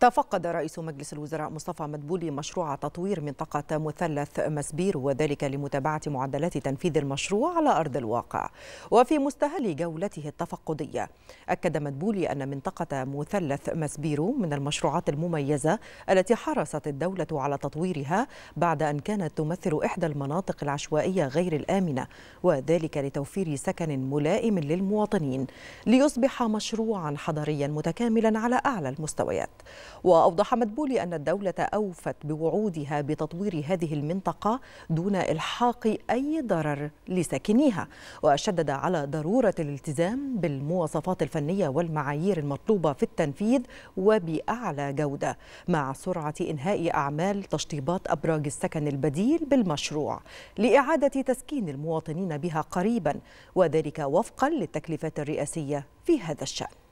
تفقد رئيس مجلس الوزراء مصطفى مدبولي مشروع تطوير منطقة مثلث مسبير وذلك لمتابعة معدلات تنفيذ المشروع على أرض الواقع وفي مستهل جولته التفقدية. أكد مدبولي أن منطقة مثلث مسبيرو من المشروعات المميزة التي حرصت الدولة على تطويرها بعد أن كانت تمثل إحدى المناطق العشوائية غير الآمنة وذلك لتوفير سكن ملائم للمواطنين ليصبح مشروعا حضريا متكاملا على أعلى المستويات. وأوضح مدبولي أن الدولة أوفت بوعودها بتطوير هذه المنطقة دون إلحاق أي ضرر لساكنيها وشدد على ضرورة الالتزام بالمواصفات الفنية والمعايير المطلوبة في التنفيذ وبأعلى جودة مع سرعة إنهاء أعمال تشطيبات أبراج السكن البديل بالمشروع لإعادة تسكين المواطنين بها قريبا وذلك وفقا للتكليفات الرئاسية في هذا الشأن.